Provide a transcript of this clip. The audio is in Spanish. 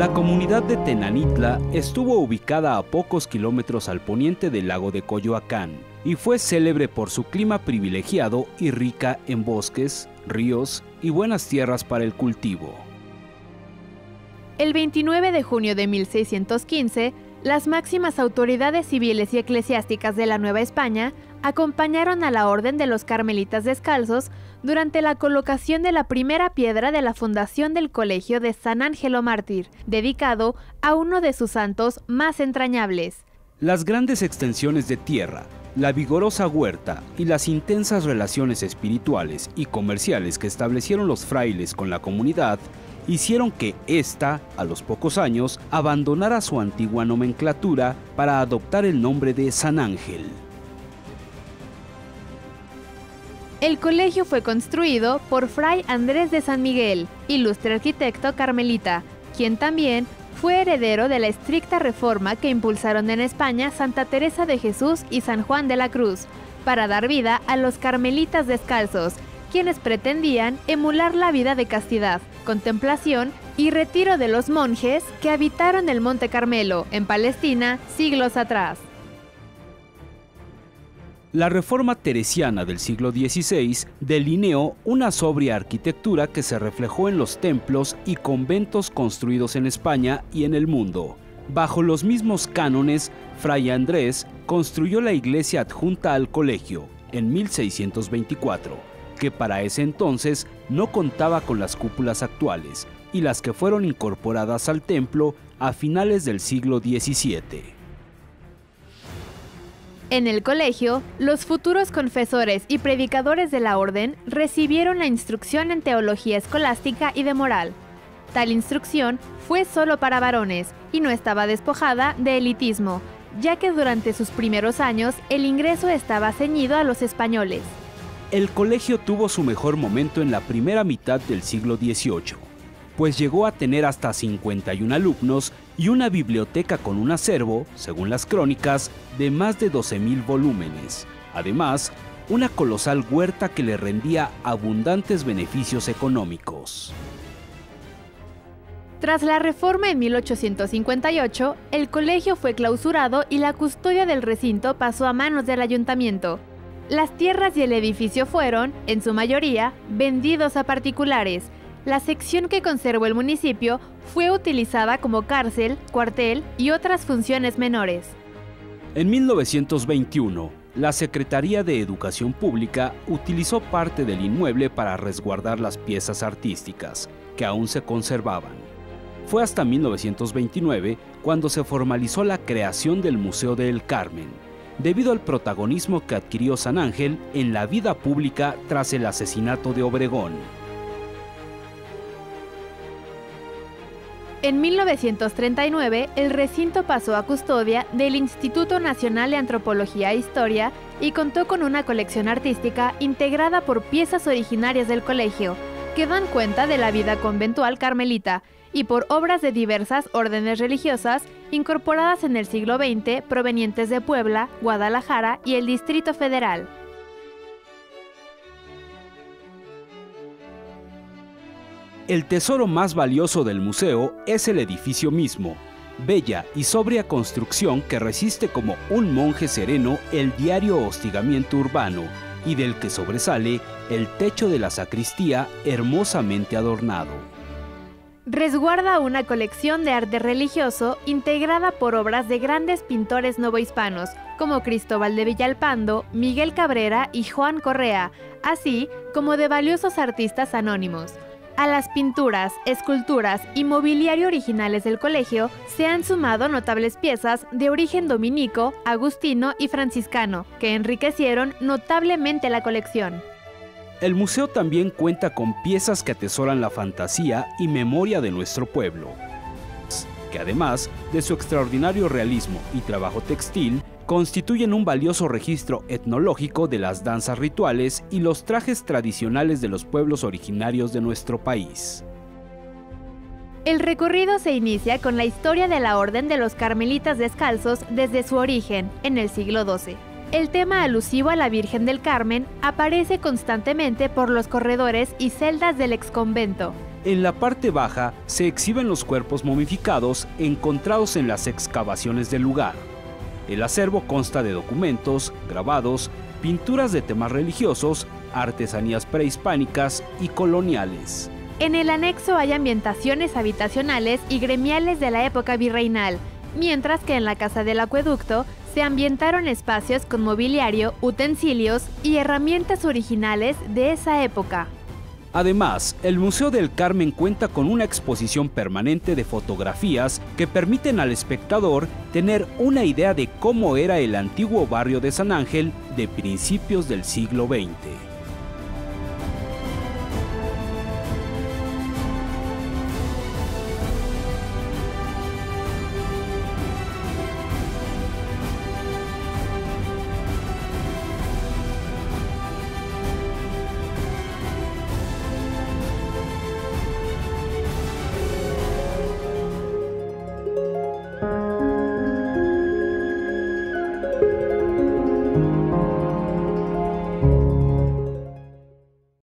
La comunidad de Tenanitla estuvo ubicada a pocos kilómetros al poniente del lago de Coyoacán y fue célebre por su clima privilegiado y rica en bosques, ríos y buenas tierras para el cultivo. El 29 de junio de 1615, las máximas autoridades civiles y eclesiásticas de la Nueva España acompañaron a la Orden de los Carmelitas Descalzos durante la colocación de la primera piedra de la fundación del Colegio de San Ángelo Mártir, dedicado a uno de sus santos más entrañables. Las grandes extensiones de tierra, la vigorosa huerta y las intensas relaciones espirituales y comerciales que establecieron los frailes con la comunidad hicieron que ésta, a los pocos años, abandonara su antigua nomenclatura para adoptar el nombre de San Ángel. El colegio fue construido por Fray Andrés de San Miguel, ilustre arquitecto carmelita, quien también fue heredero de la estricta reforma que impulsaron en España Santa Teresa de Jesús y San Juan de la Cruz, para dar vida a los carmelitas descalzos, quienes pretendían emular la vida de castidad, contemplación y retiro de los monjes que habitaron el Monte Carmelo, en Palestina, siglos atrás. La reforma teresiana del siglo XVI delineó una sobria arquitectura que se reflejó en los templos y conventos construidos en España y en el mundo. Bajo los mismos cánones, Fray Andrés construyó la iglesia adjunta al colegio en 1624, que para ese entonces no contaba con las cúpulas actuales y las que fueron incorporadas al templo a finales del siglo XVII. En el colegio, los futuros confesores y predicadores de la orden recibieron la instrucción en teología escolástica y de moral. Tal instrucción fue solo para varones y no estaba despojada de elitismo, ya que durante sus primeros años el ingreso estaba ceñido a los españoles. El colegio tuvo su mejor momento en la primera mitad del siglo XVIII pues llegó a tener hasta 51 alumnos y una biblioteca con un acervo, según las crónicas, de más de 12.000 volúmenes. Además, una colosal huerta que le rendía abundantes beneficios económicos. Tras la reforma en 1858, el colegio fue clausurado y la custodia del recinto pasó a manos del ayuntamiento. Las tierras y el edificio fueron, en su mayoría, vendidos a particulares, la sección que conservó el municipio fue utilizada como cárcel, cuartel y otras funciones menores. En 1921, la Secretaría de Educación Pública utilizó parte del inmueble para resguardar las piezas artísticas, que aún se conservaban. Fue hasta 1929 cuando se formalizó la creación del Museo del Carmen, debido al protagonismo que adquirió San Ángel en la vida pública tras el asesinato de Obregón. En 1939, el recinto pasó a custodia del Instituto Nacional de Antropología e Historia y contó con una colección artística integrada por piezas originarias del colegio, que dan cuenta de la vida conventual carmelita, y por obras de diversas órdenes religiosas incorporadas en el siglo XX provenientes de Puebla, Guadalajara y el Distrito Federal. El tesoro más valioso del museo es el edificio mismo, bella y sobria construcción que resiste como un monje sereno el diario hostigamiento urbano y del que sobresale el techo de la sacristía hermosamente adornado. Resguarda una colección de arte religioso integrada por obras de grandes pintores novohispanos como Cristóbal de Villalpando, Miguel Cabrera y Juan Correa, así como de valiosos artistas anónimos. A las pinturas, esculturas y mobiliario originales del colegio se han sumado notables piezas de origen dominico, agustino y franciscano, que enriquecieron notablemente la colección. El museo también cuenta con piezas que atesoran la fantasía y memoria de nuestro pueblo, que además de su extraordinario realismo y trabajo textil, constituyen un valioso registro etnológico de las danzas rituales y los trajes tradicionales de los pueblos originarios de nuestro país. El recorrido se inicia con la historia de la Orden de los Carmelitas Descalzos desde su origen, en el siglo XII. El tema alusivo a la Virgen del Carmen aparece constantemente por los corredores y celdas del exconvento. En la parte baja se exhiben los cuerpos momificados encontrados en las excavaciones del lugar. El acervo consta de documentos, grabados, pinturas de temas religiosos, artesanías prehispánicas y coloniales. En el anexo hay ambientaciones habitacionales y gremiales de la época virreinal, mientras que en la Casa del Acueducto se ambientaron espacios con mobiliario, utensilios y herramientas originales de esa época. Además, el Museo del Carmen cuenta con una exposición permanente de fotografías que permiten al espectador tener una idea de cómo era el antiguo barrio de San Ángel de principios del siglo XX.